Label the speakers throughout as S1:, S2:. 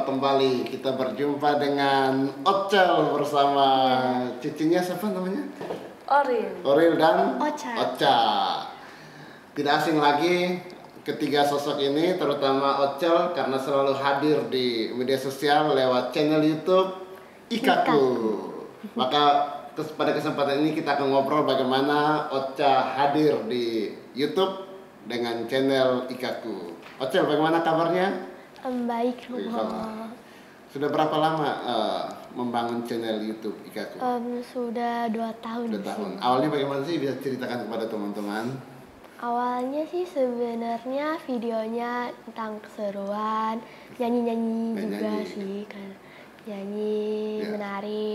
S1: berjumpa kembali. Kita berjumpa dengan Ocel bersama cicinya siapa namanya?
S2: Oril.
S1: Oril dan
S3: Ocha.
S1: Ocha. Tidak asing lagi ketiga sosok ini terutama Ocel karena selalu hadir di media sosial lewat channel YouTube Ikaku. Maka pada kesempatan ini kita akan ngobrol bagaimana Ocha hadir di YouTube dengan channel Ikaku. Ocel bagaimana kabarnya?
S3: Baik
S1: sama. Sudah berapa lama eh, membangun channel YouTube Ikaku?
S3: Em, sudah dua tahun sih.
S1: tahun. Awalnya bagaimana sih bisa ceritakan kepada teman-teman?
S3: Awalnya sih sebenarnya videonya tentang keseruan, nyanyi-nyanyi juga
S1: Nyanyi.
S3: sih kan. Nyanyi,
S1: Ya.
S3: menari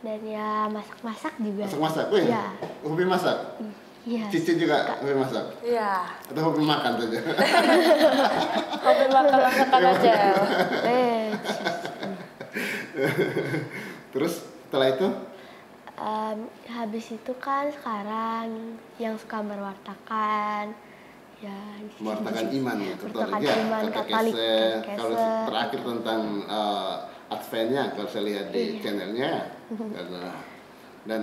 S3: dan ya masak-masak juga.
S1: Masak-masak.
S3: Iya.
S1: Hobi masak.
S3: Iya.
S1: Cici juga hobi masak.
S2: Iya.
S1: Atau hobi makan saja.
S2: Hobi makan-makan aja.
S3: Eh,
S1: Terus setelah itu
S3: em, habis itu kan sekarang yang suka mewartakan ya
S1: mewartakan iman ya Katolik
S3: Mewartakan
S1: ya.
S3: iman Katolik.
S1: Kalau terakhir tentang eh, Adventnya kalau saya lihat di
S3: Iya.
S1: channelnya karena dan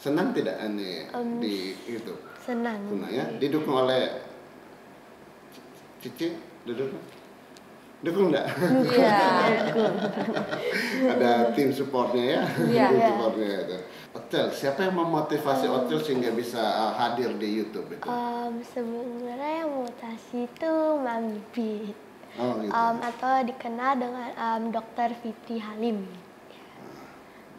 S1: senang tidak ini
S3: Em,
S1: di YouTube.
S3: senang.
S1: Senang ya. Didukung oleh Cici duduk dukung enggak?
S2: Iya.
S1: ada tim supportnya ya
S2: Iya.
S1: tim
S3: Iya.
S1: supportnya itu Otel siapa yang memotivasi Otel sehingga bisa uh, hadir di YouTube itu
S3: Em, sebenarnya yang mutasi itu Mami Pit
S1: oh gitu
S3: Em, atau dikenal dengan em, Dokter Fitri Halim.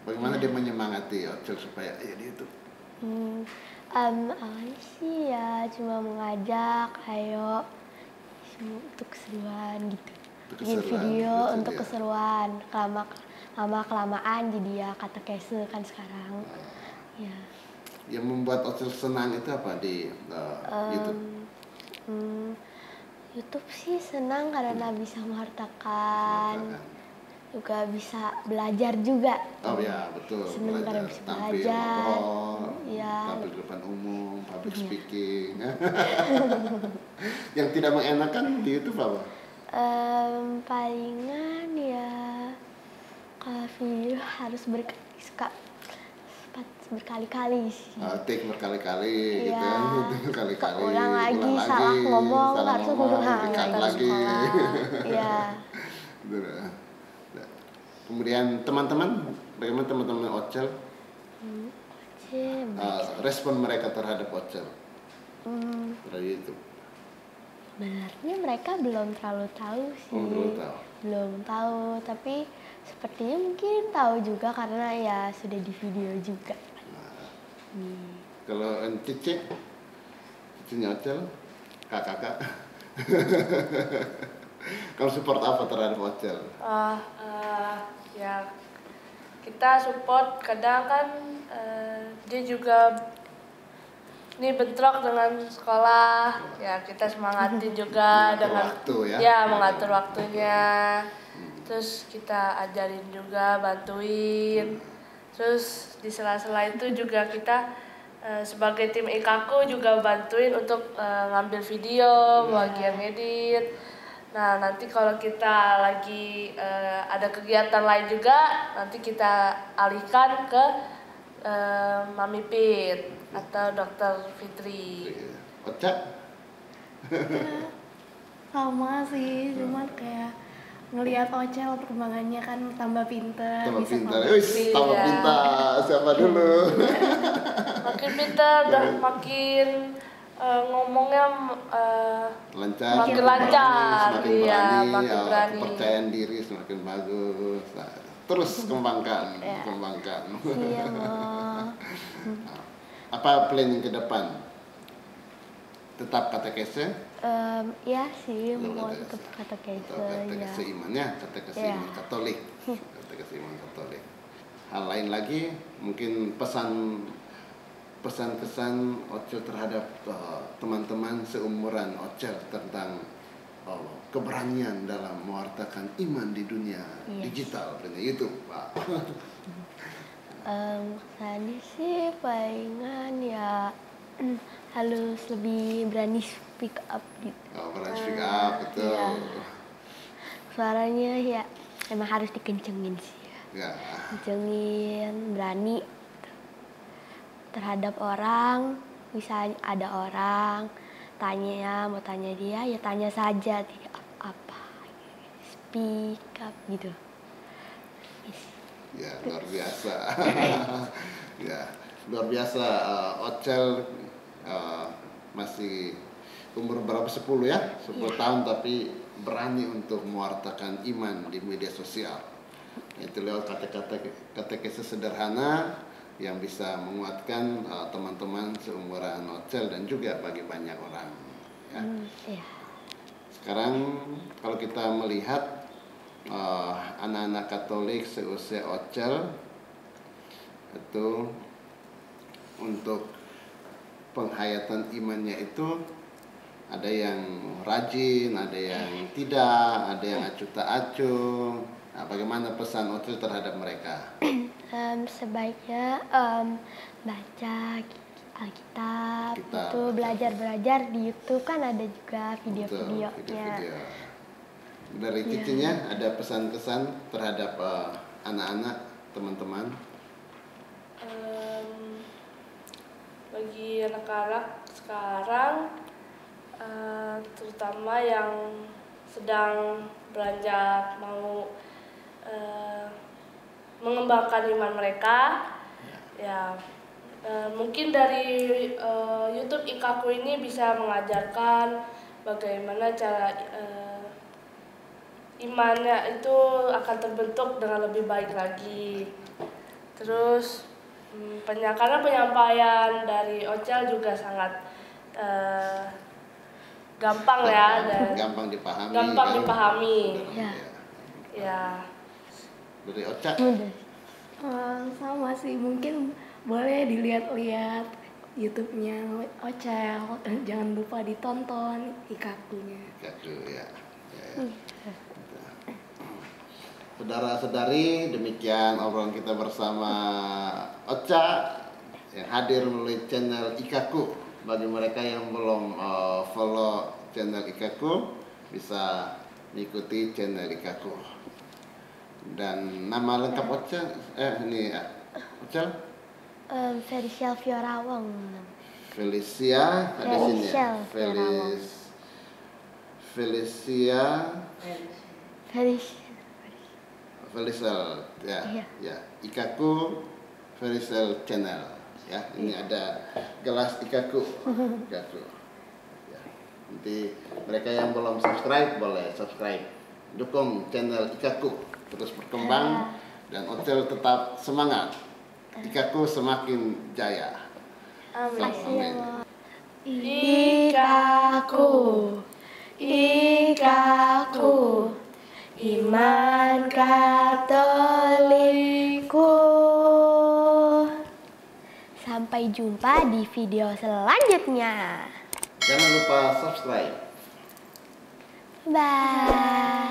S1: Bagaimana dia menyemangati Otel supaya ya di YouTube
S3: Hmm, awalnya sih ya? Cuma mengajak, ayo. Untuk keseruan gitu. Bikin
S1: keseruan,
S3: video
S1: gitu
S3: untuk keseruan, kelama lama kelamaan jadi ya kata kese kan sekarang. Ya.
S1: yang membuat Otel senang itu apa di uh, YouTube?
S3: Hmm, YouTube sih senang karena bisa menghartakan, juga bisa belajar juga.
S1: oh ya betul
S3: Senang karena bisa
S1: tampil
S3: belajar.
S1: ngobrol,
S3: Iya.
S1: tampil di depan umum public
S3: Iya.
S1: speaking yang tidak mengenakan di YouTube apa
S3: Em, palingan ya kalau video harus berk suka berkali-kali sih.
S1: Uh, take berkali-kali gitu
S3: Iya.
S1: kan berkali-kali
S3: Ulang lagi, salah ngomong,
S1: salah
S3: harus
S1: ngomong,
S3: terus
S1: lagi.
S3: Iya.
S1: Nah, kemudian teman-teman bagaimana teman-teman Ocel uh, respon mereka terhadap Ocel
S3: Hmm,
S1: dari itu
S3: Sebenarnya mereka belum terlalu tahu sih.
S1: Oh, belum tahu.
S3: Belum tahu, tapi sepertinya mungkin tahu juga karena ya sudah di video juga. Hmm.
S1: kalau Cici Cicinya Ocel kakak-kakak kamu support apa terhadap Ocel
S2: Ah, eh, ya kita support kadang kan eh, dia juga ini bentrok dengan sekolah. Ya kita semangati juga
S1: Mengatur
S2: dengan
S1: waktu ya.
S2: mengatur waktunya. Terus kita ajarin juga bantuin. Terus di sela-sela itu juga kita eh, sebagai tim Ikaku juga bantuin untuk eh, ngambil video bagian edit nah nanti kalau kita lagi eh, ada kegiatan lain juga nanti kita alihkan ke eh, Mami Pit atau Dokter Fitri.
S1: Oca
S4: sama sih cuman kayak ngelihat Ocel perkembangannya kan tambah pinter
S1: tambah
S4: bisa
S1: pintar Wis, tambah
S2: Iya.
S1: pintar siapa dulu?
S2: Makin pintar dan makin eh, ngomongnya eh,
S1: lancar
S2: Makin
S1: semakin
S2: lancar,
S1: berani,
S2: iya,
S1: semakin berani,
S2: makin
S1: ya,
S2: berani.
S1: kepercayaan diri semakin bagus Nah, terus kembangkan
S3: Ya.
S1: kembangkan
S3: Iya, mau.
S1: apa planning ke depan tetap katekese
S3: Em, ya sih, mau
S1: katekese.
S3: tetap kata
S1: atau
S3: kese ya.
S1: imannya katekese
S3: Iya.
S1: iman katolik katekese iman katolik hal lain lagi mungkin pesan pesan-pesan Ocel terhadap uh, teman-teman seumuran Ocel tentang uh, keberanian dalam mewartakan iman di dunia
S3: Yes.
S1: digital dunia YouTube Pak.
S3: Em, tadi sih palingan ya harus lebih berani speak up gitu.
S1: Oh, berani speak up betul.
S3: Iya. Suaranya ya emang harus dikencengin sih
S1: Ya.
S3: kencengin berani terhadap orang bisa ada orang tanya ya mau tanya dia ya tanya saja tidak apa speak up gitu
S1: Ya, luar biasa. ya, luar biasa. eh, Ocel eh, masih umur berapa? 10 ya? 10 tahun tapi berani untuk mewartakan iman di media sosial. Itu lewat kata-kata kata-kata sederhana yang bisa menguatkan eh, teman-teman seumuran Ocel dan juga bagi banyak orang. Ya.
S3: Hmm, ya
S1: Sekarang kalau kita melihat eh, anak-anak Katolik seusia Ocel itu untuk penghayatan imannya itu ada yang rajin, ada yang tidak, ada yang acuh tak acuh. Nah, bagaimana pesan Ocel terhadap mereka?
S3: Em, sebaiknya em, baca Alkitab itu belajar belajar di YouTube kan ada juga video-videonya
S1: video-video. Dari cicinya ada pesan-kesan terhadap eh, anak-anak, teman-teman.
S2: Em, bagi anak-anak sekarang eh, terutama yang sedang beranjak mau eh, mengembangkan iman mereka ya eh, mungkin dari eh, YouTube Ikaku ini bisa mengajarkan bagaimana cara eh, imannya itu akan terbentuk dengan lebih baik lagi. Terus hmm, penya- karena penyampaian dari Ocel juga sangat eh, gampang ya dan
S1: gampang dipahami.
S2: gampang
S1: kan?
S2: dipahami.
S3: Ya.
S2: Ya.
S1: Dari Ocak.
S3: Mudah.
S4: Eh, sama sih mungkin boleh dilihat-lihat YouTube-nya Ocel jangan lupa ditonton ikakunya
S1: Gitu ya. Ya, ya. Saudara-saudari, demikian obrolan kita bersama Ocha yang hadir melalui channel Ikaku. Bagi mereka yang belum eh, follow channel Ikaku, bisa mengikuti channel Ikaku. Dan nama lengkap Ocha, eh ini ya, Ocha
S3: Em, Felicial Fiorawang
S1: Felicia, ada di sini ya.
S3: Felicia
S1: Felis, Felicia
S3: Felicia
S1: Felisel ya
S3: Iya.
S1: ya. Ikaku Felisel channel ya. Ini ada gelas Ikaku. Ikaku. Ya. nanti mereka yang belum subscribe boleh subscribe dukung channel Ikaku terus berkembang dan hotel tetap semangat. Ikaku semakin jaya.
S2: Amin.
S1: amin.
S3: Ikaku Ikaku Iman Katolikku. Sampai jumpa di video selanjutnya.
S1: Jangan lupa subscribe.
S3: Bye